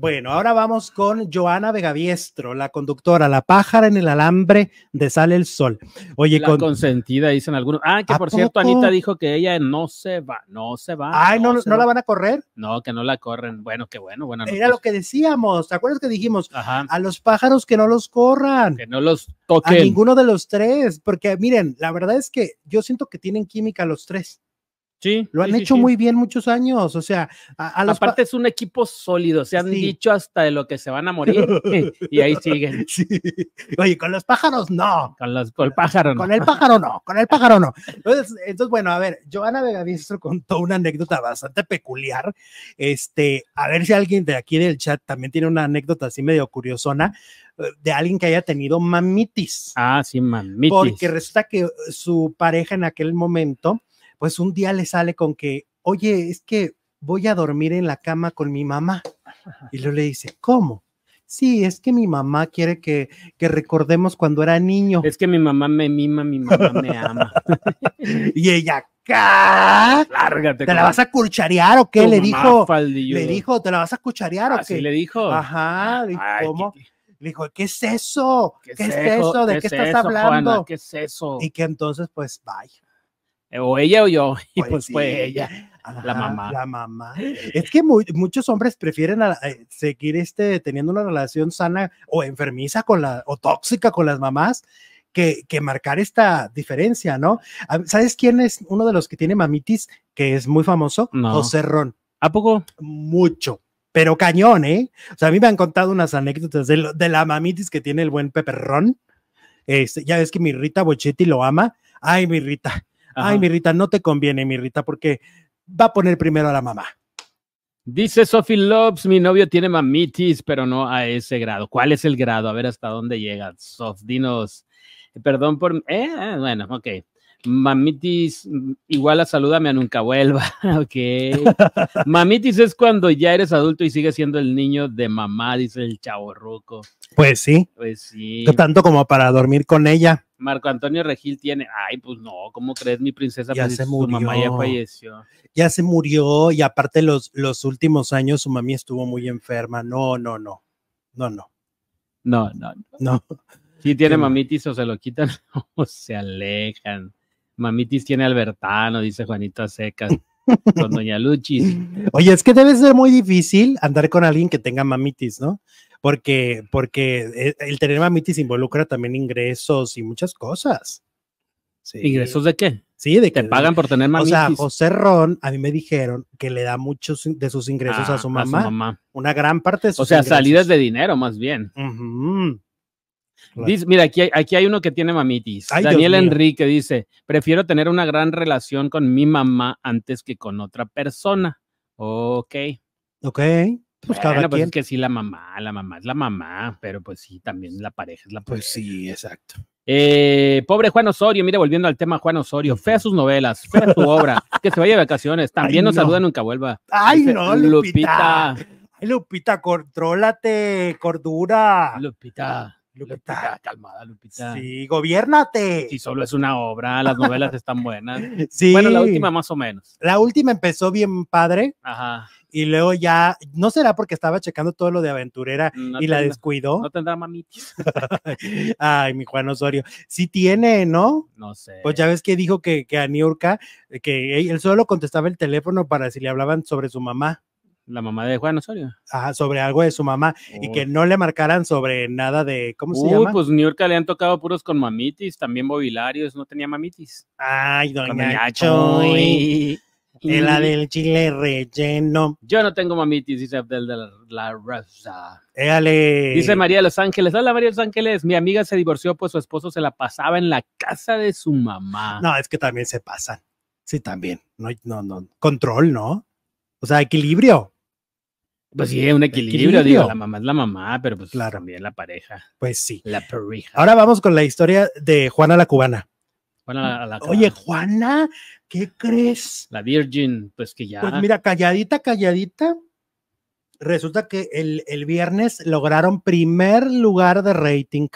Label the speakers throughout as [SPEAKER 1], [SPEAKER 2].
[SPEAKER 1] Bueno, ahora vamos con Joana Vegaviestro, la conductora, la pájara en el alambre de Sale el Sol. Oye,
[SPEAKER 2] La
[SPEAKER 1] con...
[SPEAKER 2] consentida, dicen algunos. Ah, que
[SPEAKER 1] ¿A
[SPEAKER 2] por cierto? Anita dijo que ella no se va, no se va.
[SPEAKER 1] Ay, no, no la van a correr.
[SPEAKER 2] No, que no la corren. Bueno, qué bueno, buena
[SPEAKER 1] Era lo que decíamos. ¿Te acuerdas que dijimos?
[SPEAKER 2] Ajá.
[SPEAKER 1] A los pájaros que no los corran.
[SPEAKER 2] Que no los
[SPEAKER 1] A
[SPEAKER 2] toquen.
[SPEAKER 1] ninguno de los tres. Porque miren, la verdad es que yo siento que tienen química los tres.
[SPEAKER 2] Sí.
[SPEAKER 1] Lo han
[SPEAKER 2] sí,
[SPEAKER 1] hecho
[SPEAKER 2] sí.
[SPEAKER 1] muy bien muchos años. O sea, a, a los pa-
[SPEAKER 2] Aparte es un equipo sólido, se han dicho hasta de lo que se van a morir y ahí siguen.
[SPEAKER 1] Oye, con los pájaros no.
[SPEAKER 2] Con, los, con el pájaro, ¿no?
[SPEAKER 1] Con el pájaro no, con el pájaro no. Entonces, entonces, bueno, a ver, Joana Vegaviestro contó una anécdota bastante peculiar. Este, a ver si alguien de aquí del chat también tiene una anécdota así medio curiosona eh, de alguien que haya tenido mamitis.
[SPEAKER 2] Ah, sí, mamitis.
[SPEAKER 1] Porque resulta que su pareja en aquel momento, pues un día le sale con que, oye, es que voy a dormir en la cama con mi mamá. Y luego le dice, ¿cómo? Sí, es que mi mamá quiere que, que recordemos cuando era niño.
[SPEAKER 2] Es que mi mamá me mima, mi mamá me ama.
[SPEAKER 1] Y ella, ¿qué?
[SPEAKER 2] Lárgate.
[SPEAKER 1] ¿Te la vas a cucharear o qué? Le dijo, le dijo, ¿te la vas a cucharear o qué?
[SPEAKER 2] le dijo.
[SPEAKER 1] Ajá, le dijo,
[SPEAKER 2] Ay,
[SPEAKER 1] ¿cómo?
[SPEAKER 2] ¿qué-
[SPEAKER 1] Le dijo, ¿qué es eso? ¿Qué, es
[SPEAKER 2] eso?
[SPEAKER 1] ¿De
[SPEAKER 2] ¿Qué
[SPEAKER 1] qué,
[SPEAKER 2] es
[SPEAKER 1] estás
[SPEAKER 2] eso,
[SPEAKER 1] hablando?
[SPEAKER 2] Juana? ¿Qué es eso?
[SPEAKER 1] Y que entonces, pues, vaya.
[SPEAKER 2] O ella o yo. Y
[SPEAKER 1] Pues
[SPEAKER 2] pues,
[SPEAKER 1] sí.
[SPEAKER 2] fue ella. la mamá.
[SPEAKER 1] La mamá. Es que mu- muchos hombres prefieren a- eh, seguir este, teniendo una relación sana o enfermiza con la, o tóxica con las mamás que, que marcar esta diferencia, ¿no? ¿Sabes quién es uno de los que tiene mamitis que es muy famoso?
[SPEAKER 2] No.
[SPEAKER 1] José Ron.
[SPEAKER 2] ¿A poco?
[SPEAKER 1] Mucho. Pero cañón, ¿eh? O sea, a mí me han contado unas anécdotas de, lo- de la mamitis que tiene el buen Peperrón. Este, ya ves que mi Rita Bochetti lo ama. Ay, mi Rita. Ay, mi Rita, no te conviene, mi Rita, porque va a poner primero a la mamá.
[SPEAKER 2] Dice Sophie Lopes, mi novio tiene mamitis, pero no a ese grado. ¿Cuál es el grado? A ver hasta dónde llega. Sof, dinos. Perdón por... Eh, ah, bueno, ok. Mamitis mm, igual a salúdame a nunca vuelva. ok. Mamitis es cuando ya eres adulto y sigues siendo el niño de mamá, dice el chavo ruco.
[SPEAKER 1] Pues sí,
[SPEAKER 2] Pues sí.
[SPEAKER 1] tanto como para dormir con ella.
[SPEAKER 2] Marco Antonio Regil tiene... Ay, pues no, ¿cómo crees mi princesa?
[SPEAKER 1] Ya se
[SPEAKER 2] Su mamá ya
[SPEAKER 1] murió.
[SPEAKER 2] falleció.
[SPEAKER 1] Ya se murió y aparte los, los últimos años su mami estuvo muy enferma. No, no, no. No, no,
[SPEAKER 2] No, no,
[SPEAKER 1] no.
[SPEAKER 2] Si tiene mamitis o se lo quitan o se alejan. Mamitis tiene Albertano, dice Juanita Secas. con Doña Luchis.
[SPEAKER 1] Oye, es que debe ser muy difícil andar con alguien que tenga mamitis, ¿no? Porque, porque eh, el tener mamitis involucra también ingresos y muchas cosas. Sí.
[SPEAKER 2] ¿Ingresos de qué?
[SPEAKER 1] Sí, de que
[SPEAKER 2] Te pagan por tener
[SPEAKER 1] O
[SPEAKER 2] mamitis.
[SPEAKER 1] sea, José Ron, a mí me dijeron que le da muchos de sus ingresos
[SPEAKER 2] Ah,
[SPEAKER 1] a su mamá, una gran parte de sus
[SPEAKER 2] O sea,
[SPEAKER 1] ingresos.
[SPEAKER 2] salidas de dinero, más bien.
[SPEAKER 1] Claro.
[SPEAKER 2] Dice, mira, aquí hay, aquí hay uno que tiene mamitis.
[SPEAKER 1] Ay,
[SPEAKER 2] Daniel. Enrique dice: Prefiero tener una gran relación con mi mamá antes que con otra persona. Ok.
[SPEAKER 1] Ok, pues
[SPEAKER 2] Bueno,
[SPEAKER 1] cada
[SPEAKER 2] pues
[SPEAKER 1] quien.
[SPEAKER 2] es que sí, la mamá, la mamá es la mamá, pero pues sí, también la pareja es la pareja.
[SPEAKER 1] Pues sí, exacto.
[SPEAKER 2] Eh, pobre Juan Osorio, mire, volviendo al tema Juan Osorio, fea sus novelas, fea su obra, que se vaya de vacaciones, también
[SPEAKER 1] Ay,
[SPEAKER 2] nos
[SPEAKER 1] no.
[SPEAKER 2] saluda, nunca vuelva.
[SPEAKER 1] Ay,
[SPEAKER 2] Dice,
[SPEAKER 1] no, Lupita. Ay, Lupita, contrólate, cordura.
[SPEAKER 2] Lupita,
[SPEAKER 1] Lupita.
[SPEAKER 2] Lupita, calmada, Lupita.
[SPEAKER 1] Sí, gobiernate.
[SPEAKER 2] Si solo es una obra, las novelas están buenas.
[SPEAKER 1] Sí.
[SPEAKER 2] Bueno, la última más o menos.
[SPEAKER 1] La última empezó bien padre
[SPEAKER 2] Ajá.
[SPEAKER 1] Y luego ya, no será porque estaba checando todo lo de aventurera
[SPEAKER 2] No
[SPEAKER 1] y la descuidó.
[SPEAKER 2] No tendrá mamitis.
[SPEAKER 1] Ay, mi Juan Osorio. Sí tiene, ¿no?
[SPEAKER 2] No sé.
[SPEAKER 1] Pues ya ves que dijo que, que a Niurka, que él solo contestaba el teléfono para si le hablaban sobre su mamá,
[SPEAKER 2] La mamá de Juan Osorio.
[SPEAKER 1] ajá, sobre algo de su mamá, y que no le marcaran sobre nada de, ¿cómo se
[SPEAKER 2] Uy,
[SPEAKER 1] llama?
[SPEAKER 2] pues New York le han tocado puros con mamitis, también mobiliarios, no tenía mamitis.
[SPEAKER 1] Ay, doña Choy,
[SPEAKER 2] Choy.
[SPEAKER 1] De la del chile relleno.
[SPEAKER 2] Yo no tengo mamitis, dice Abdel de la, la Rosa.
[SPEAKER 1] Éale.
[SPEAKER 2] Dice María de Los Ángeles. Hola María de Los Ángeles. Mi amiga se divorció, pues su esposo se la pasaba en la casa de su mamá.
[SPEAKER 1] No, es que también se pasan. Sí, también. No, no, no. Control, ¿no? O sea, equilibrio.
[SPEAKER 2] Pues sí, un equilibrio,
[SPEAKER 1] Equilibrio.
[SPEAKER 2] digo, la mamá es la mamá, pero pues
[SPEAKER 1] Claro.
[SPEAKER 2] también la pareja,
[SPEAKER 1] Pues sí.
[SPEAKER 2] la pareja.
[SPEAKER 1] Ahora vamos con la historia de Juana la cubana.
[SPEAKER 2] Bueno, la, la-
[SPEAKER 1] Oye, Juana, ¿qué crees?
[SPEAKER 2] la Virgin, pues que ya.
[SPEAKER 1] Pues mira, calladita, calladita. Resulta que el, el viernes lograron primer lugar de rating.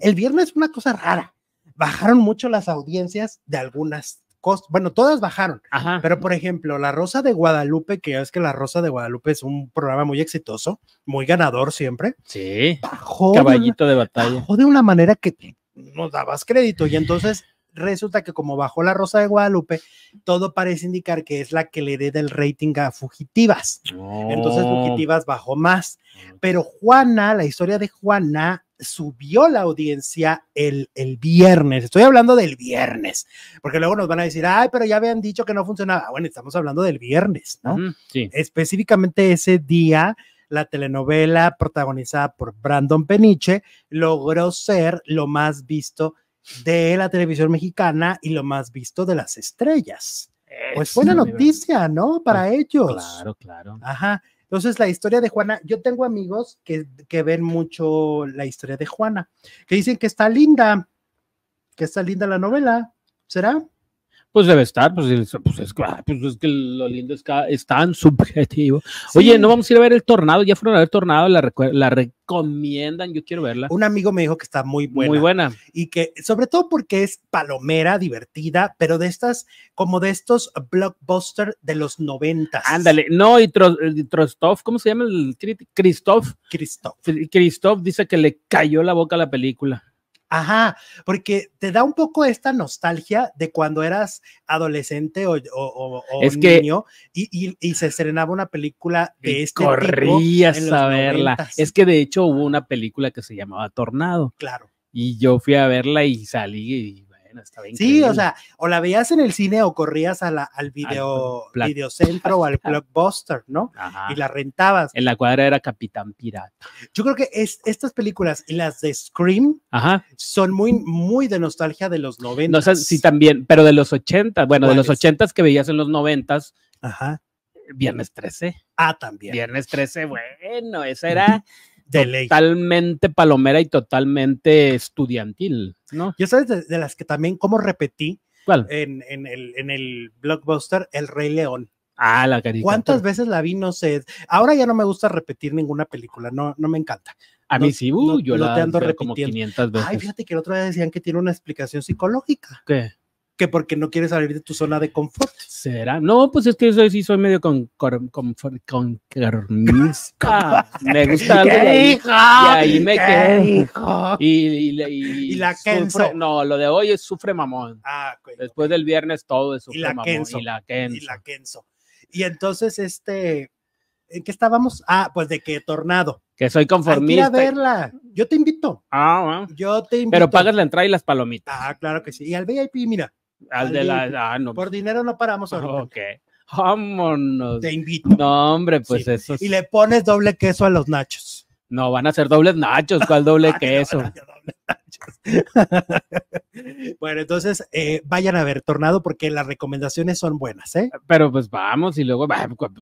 [SPEAKER 1] El viernes fue una cosa rara. Bajaron mucho las audiencias de algunas costo, bueno, todas bajaron,
[SPEAKER 2] Ajá.
[SPEAKER 1] pero por ejemplo, La Rosa de Guadalupe, que es que La Rosa de Guadalupe es un programa muy exitoso, muy ganador siempre,
[SPEAKER 2] Sí.
[SPEAKER 1] bajó de una-
[SPEAKER 2] Caballito de batalla.
[SPEAKER 1] bajó de una manera que no dabas crédito y entonces resulta que como bajó la Rosa de Guadalupe, todo parece indicar que es la que le hereda el rating a Fugitivas. Entonces. Fugitivas bajó más, pero Juana, la historia de Juana subió la audiencia el, el viernes. Estoy hablando del viernes, porque luego nos van a decir, ay, pero ya habían dicho que no funcionaba. Bueno, estamos hablando del viernes, ¿no?
[SPEAKER 2] Sí.
[SPEAKER 1] específicamente ese día, la telenovela protagonizada por Brandon Peniche logró ser lo más visto de la televisión mexicana y lo más visto de las estrellas. Pues buena noticia, ¿no? Para ellos.
[SPEAKER 2] Claro, claro.
[SPEAKER 1] Ajá. Entonces, la historia de Juana, yo tengo amigos que, que ven mucho la historia de Juana, que dicen que está linda, que está linda la novela. ¿Será?
[SPEAKER 2] Pues debe estar, pues, es, pues es, que- pues es que lo lindo es, que es tan subjetivo. Oye,
[SPEAKER 1] Sí.
[SPEAKER 2] no vamos a ir a ver el tornado, ya fueron a ver tornado, la, la recomiendan, yo quiero verla.
[SPEAKER 1] Un amigo me dijo que está muy buena.
[SPEAKER 2] Muy buena.
[SPEAKER 1] y que sobre todo porque es palomera, divertida, pero de estas, como de estos blockbuster de los noventas.
[SPEAKER 2] Ándale, no, y Tro- y Trostov, ¿cómo se llama el? Christoph.
[SPEAKER 1] Cristo.
[SPEAKER 2] Christoph dice que le cayó la boca a la película.
[SPEAKER 1] Ajá, porque te da un poco esta nostalgia de cuando eras adolescente o, o- o- o
[SPEAKER 2] Es que-
[SPEAKER 1] niño y, y- y se estrenaba una película de este tipo
[SPEAKER 2] corrías
[SPEAKER 1] en los
[SPEAKER 2] a verla. Es que de hecho hubo una película que se llamaba Tornado
[SPEAKER 1] Claro.
[SPEAKER 2] y yo fui a verla y salí y bueno, estaba
[SPEAKER 1] Sí, o sea, o la veías en el cine o corrías a la, al video,
[SPEAKER 2] Black-
[SPEAKER 1] videocentro o al blockbuster, ¿no?
[SPEAKER 2] Ajá.
[SPEAKER 1] Y la rentabas.
[SPEAKER 2] En la cuadra era Capitán Pirata.
[SPEAKER 1] Yo creo que es, estas películas y las de Scream
[SPEAKER 2] Ajá.
[SPEAKER 1] son muy, muy de nostalgia de los 90.
[SPEAKER 2] No sé si también, pero de los 80, bueno, de los
[SPEAKER 1] ¿Cuáles?
[SPEAKER 2] 80 que veías en los 90,
[SPEAKER 1] Ajá.
[SPEAKER 2] Viernes 13.
[SPEAKER 1] Ah, también.
[SPEAKER 2] Viernes 13, bueno, esa era. Totalmente palomera y totalmente estudiantil, ¿no?
[SPEAKER 1] Yo sabes de, de las que también, como repetí
[SPEAKER 2] ¿Cuál?
[SPEAKER 1] en, en el, en el blockbuster, El Rey León.
[SPEAKER 2] Ah, la caricatura.
[SPEAKER 1] ¿Cuántas veces la vi? No sé. Ahora ya no me gusta repetir ninguna película, no, no me encanta.
[SPEAKER 2] A mí sí, uh,
[SPEAKER 1] no-
[SPEAKER 2] yo
[SPEAKER 1] no
[SPEAKER 2] la
[SPEAKER 1] te ando
[SPEAKER 2] veo como
[SPEAKER 1] repitiendo.
[SPEAKER 2] 500 veces.
[SPEAKER 1] Ay, fíjate que el otro día decían que tiene una explicación psicológica,
[SPEAKER 2] ¿Qué?
[SPEAKER 1] Que porque no quieres salir de tu zona de confort.
[SPEAKER 2] ¿Será? No, pues es que yo sí soy medio con, con, con, conformista. Me gusta algo ahí.
[SPEAKER 1] hijo?
[SPEAKER 2] Y ahí me
[SPEAKER 1] ¿Qué
[SPEAKER 2] quedo.
[SPEAKER 1] hijo?
[SPEAKER 2] Y, y, y-
[SPEAKER 1] Y la
[SPEAKER 2] sufre-
[SPEAKER 1] Kenzo.
[SPEAKER 2] No, lo de hoy es sufre mamón.
[SPEAKER 1] Ah, ok.
[SPEAKER 2] Después del viernes todo es sufre
[SPEAKER 1] la
[SPEAKER 2] mamón.
[SPEAKER 1] Kenzo.
[SPEAKER 2] Y la Kenzo.
[SPEAKER 1] y la Kenzo. Y entonces, este, ¿en qué estábamos? Ah, pues de que Tornado.
[SPEAKER 2] Que soy
[SPEAKER 1] Hay que ir a
[SPEAKER 2] conformista.
[SPEAKER 1] verla. Yo te invito.
[SPEAKER 2] Ah, bueno.
[SPEAKER 1] Yo te invito.
[SPEAKER 2] Pero pagas la entrada y las palomitas.
[SPEAKER 1] Ah, claro que sí. Y al VIP, mira,
[SPEAKER 2] Al de la. Ah, no.
[SPEAKER 1] por dinero no paramos ahorita.
[SPEAKER 2] Ok. Vámonos.
[SPEAKER 1] Te invito.
[SPEAKER 2] No, hombre, pues
[SPEAKER 1] Sí.
[SPEAKER 2] eso.
[SPEAKER 1] Y le pones doble queso a los nachos.
[SPEAKER 2] No, van a ser dobles nachos. ¿Cuál doble
[SPEAKER 1] Ay,
[SPEAKER 2] queso?
[SPEAKER 1] bueno, entonces eh, vayan a ver Tornado porque las recomendaciones son buenas, ¿eh?
[SPEAKER 2] Pero pues vamos y luego,